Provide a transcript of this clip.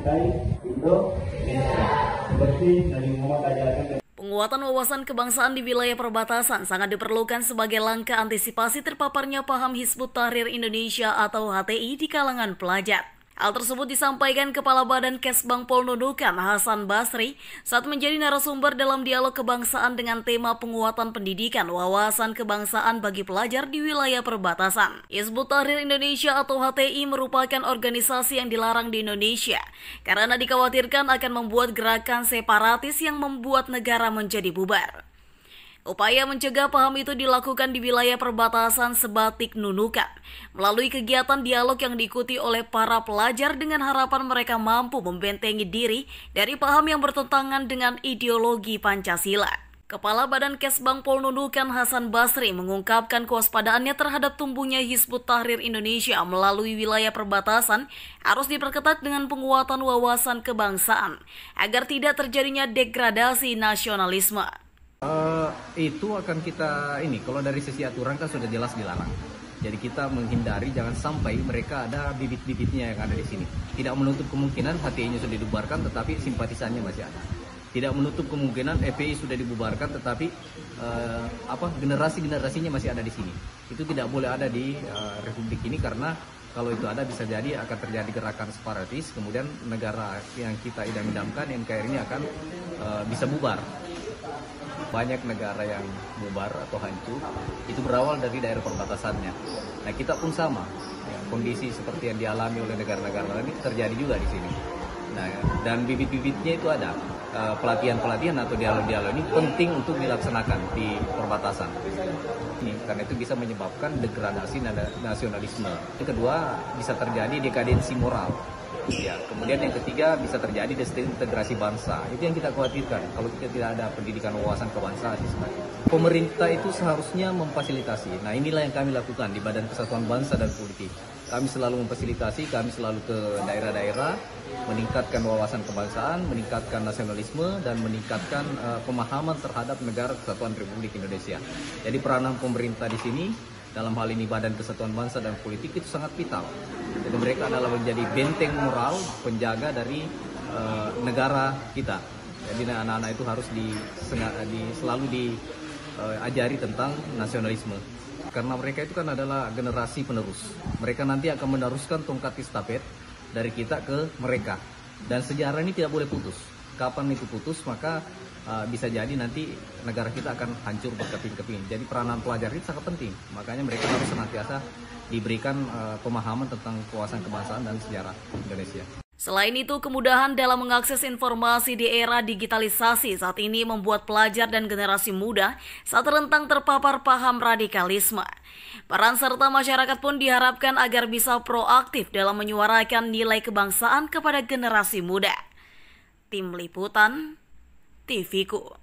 mencintai Indonesia. Seperti Nabi Muhammad ajarkan Penguatan wawasan kebangsaan di wilayah perbatasan sangat diperlukan sebagai langkah antisipasi terpaparnya paham Hizbut Tahrir Indonesia atau HTI di kalangan pelajar. Hal tersebut disampaikan Kepala Badan Kesbang Polnudukan Hasan Basri saat menjadi narasumber dalam dialog kebangsaan dengan tema penguatan pendidikan wawasan kebangsaan bagi pelajar di wilayah perbatasan. Hizbut Tahrir Indonesia atau HTI merupakan organisasi yang dilarang di Indonesia karena dikhawatirkan akan membuat gerakan separatis yang membuat negara menjadi bubar. Upaya mencegah paham itu dilakukan di wilayah perbatasan Sebatik Nunukan melalui kegiatan dialog yang diikuti oleh para pelajar dengan harapan mereka mampu membentengi diri dari paham yang bertentangan dengan ideologi Pancasila. Kepala Badan Kesbang Polnunukan Hasan Basri mengungkapkan kewaspadaannya terhadap tumbuhnya Hizbut Tahrir Indonesia melalui wilayah perbatasan harus diperketat dengan penguatan wawasan kebangsaan agar tidak terjadinya degradasi nasionalisme. Itu akan kita ini kalau dari sisi aturan kan sudah jelas dilarang. Jadi kita menghindari jangan sampai mereka ada bibit-bibitnya yang ada di sini. Tidak menutup kemungkinan HTI-nya sudah dibubarkan tetapi simpatisannya masih ada. Tidak menutup kemungkinan FPI sudah dibubarkan tetapi uh, apa generasi-generasinya masih ada di sini. Itu tidak boleh ada di uh, republik ini karena kalau itu ada bisa jadi akan terjadi gerakan separatis kemudian negara yang kita idam-idamkan NKRI ini akan uh, bisa bubar banyak negara yang bubar atau hancur itu berawal dari daerah perbatasannya. Nah kita pun sama, ya, kondisi seperti yang dialami oleh negara-negara lain itu terjadi juga di sini. Nah dan bibit-bibitnya itu ada eh, pelatihan-pelatihan atau dialog-dialog ini penting untuk dilaksanakan di perbatasan. Ini karena itu bisa menyebabkan degradasi nasionalisme. Yang kedua bisa terjadi dekadensi moral Ya, kemudian yang ketiga bisa terjadi desintegrasi bangsa. Itu yang kita khawatirkan kalau kita tidak ada pendidikan wawasan kebangsaan. Pemerintah itu seharusnya memfasilitasi. Nah, inilah yang kami lakukan di Badan Kesatuan Bangsa dan Politik. Kami selalu memfasilitasi, kami selalu ke daerah-daerah meningkatkan wawasan kebangsaan, meningkatkan nasionalisme dan meningkatkan uh, pemahaman terhadap negara kesatuan Republik Indonesia. Jadi peranan pemerintah di sini dalam hal ini Badan Kesatuan Bangsa dan Politik itu sangat vital. Jadi mereka adalah menjadi benteng moral penjaga dari uh, negara kita. Jadi anak-anak itu harus di, di selalu diajari uh, tentang nasionalisme. Karena mereka itu kan adalah generasi penerus. Mereka nanti akan meneruskan tongkat estafet dari kita ke mereka. Dan sejarah ini tidak boleh putus. Kapan itu putus, maka uh, bisa jadi nanti negara kita akan hancur berkeping-keping. Jadi peranan pelajar itu sangat penting. Makanya mereka harus senantiasa diberikan uh, pemahaman tentang kewasan kebangsaan dan sejarah Indonesia. Selain itu, kemudahan dalam mengakses informasi di era digitalisasi saat ini membuat pelajar dan generasi muda saat rentang terpapar paham radikalisme. Peran serta masyarakat pun diharapkan agar bisa proaktif dalam menyuarakan nilai kebangsaan kepada generasi muda. Tim Liputan, TVku.